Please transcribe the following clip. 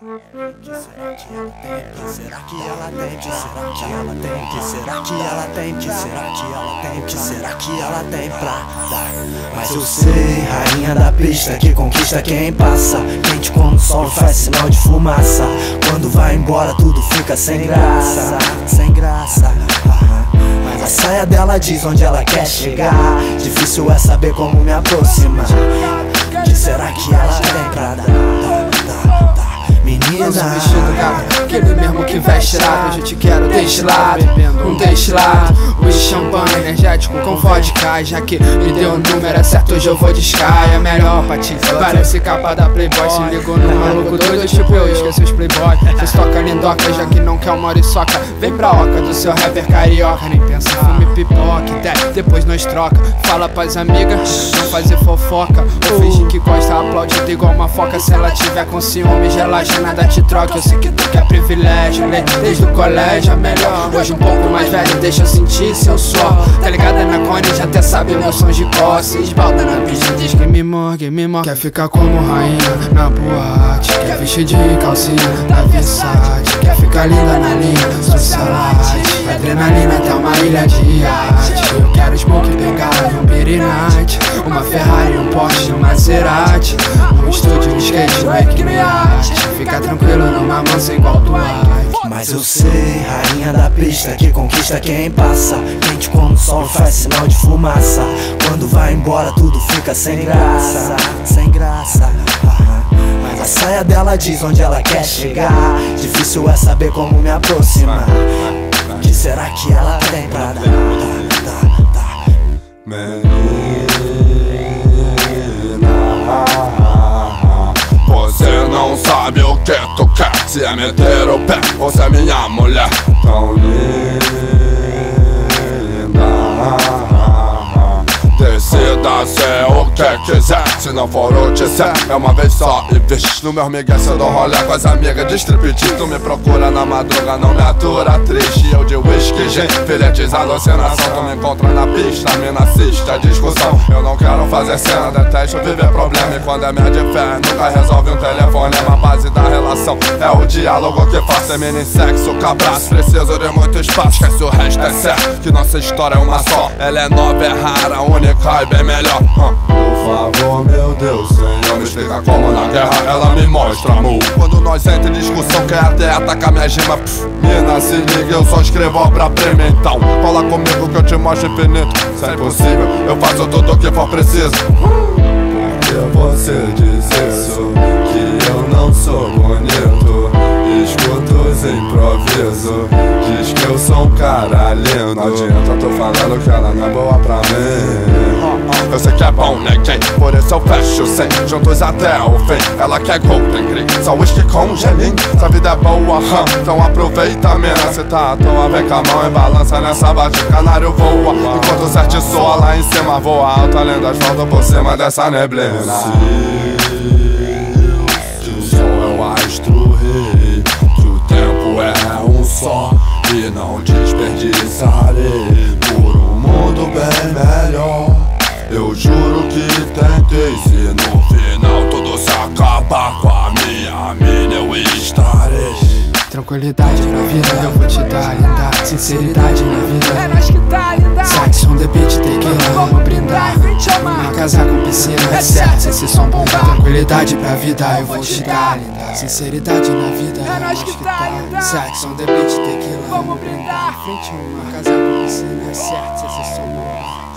Que será que ela tem? Que será que ela tem? Que será que ela tem? Que será que ela tem? Que será que ela tem? Que será que ela tem pra dar? Mas eu sei, rainha da pista que conquista quem passa. Quente como o sol faz sinal de fumaça. Quando vai embora tudo fica sem graça, sem graça. Mas a saia dela diz onde ela quer chegar. Difícil é saber como me aproximar. Que será que ela tem pra dar? beni yıllar Özgür ışığı que veste lado Hoje eu te quero destilado, um destilado Hoje champanhe energético com vodka. Já que me deu o número, é certo, hoje eu vou de Sky. É melhor pra ti, parece capa da Playboy. Se ligou no maluco doido, tipo eu esqueci os Playboy. Vocês tocam lindoca, já que não quer uma soca Vem pra oca do seu rapper carioca. Nem pensa, fume pipoca, até depois nós troca. Fala pras amigas, não fazer fofoca. Ou finge que gosta, aplaudido igual uma foca. Se ela tiver com ciúme, relaxa, nada te troca. Eu sei que tu quer privilégio, né? Desde o colégio é melhor. Hoje um pouco mais velho, deixa eu sentir seu suor. Tá ligada na cone, já até sabe sons de cor Se esbalda na pista, diz que me morgue, me morgue Quer ficar como rainha na boate. Quer vestir de calcinha na Versace. Quer ficar linda na linha, socialite. Adrenalina até uma ilha de smoke, Uma Ferrari, um Porsche, um Maserati Um estúdio, um skate, no Equiniate Fica tranquilo numa mansa igual do Ike Mas eu sei, rainha da pista que conquista quem passa. Quente como o sol faz sinal de fumaça. Quando vai embora tudo fica sem graça, sem graça. Mas a saia dela diz onde ela quer chegar. Difícil é saber como me aproximar. Que será que ela tem pra dar? dar, dar, dar? Tu quer Se é meter o pé, você é Decida ser o que quiser Se. Não for o disser, é uma vez só E vixe, no meu migué cê dou rolê com as amigas de striptease Tu me procura na madruga, não me atura triste Eu de whisky, gin, filetes, alucinação Tu me encontra na pista, me assiste a discussão Eu não quero fazer cena, detesto viver problema E quando é minha de fé, nunca resolve um telefonema A base da relação é o diálogo que faz Feminine sexo, cabraço, preciso de muito espaço Esquece o resto, é certo que nossa história é uma só Ela é nova, é rara, única e bem melhor Hum. Por favor, meu Deus, Senhor, me explica como na guerra ela me mostra amor. Quando nós entra em discussão, quer até atacar minha gema pff, Mina, se liga, eu só escrevo obra-prima Então, cola comigo que eu te mostro infinito. Se é impossível, eu faço tudo o que for preciso. Porque você diz isso, falando que ela não é boa pra mim. Eu sei que é bom, né, quem? Por isso eu fecho sem Juntos até o fim. Ela quer Golden Green Só whisky com gelinho Se a vida é boa, hum, então aproveita mina Se tá à toa, vem com a mão e balança nessa bate. Canário voa Enquanto o sete soa lá em cima. Voa alto, além das voltas por cima dessa neblina Eu juro que tentei Se no final tudo se acabar Com a minha mina eu estarei. Tranquilidade na vida eu vou te dar, linda Sinceridade na vida. É nós que tá linda Sax on the beat, tequila, vamos brindar Vem te amar. Uma casa com piscina, é certo, esse som bombar. Tranquilidade pra vida eu vou te dar, linda Sinceridade na vida É nós que tá linda Sax on the beat, tequila, Vamos brindar. Frente uma casa com piscina, é certo, esse som bombar